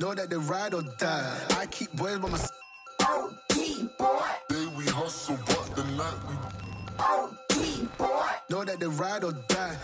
Know that they ride or die. I keep boys by my side. OD boy, Day we hustle, but the night we OD boy, Know that they ride or die.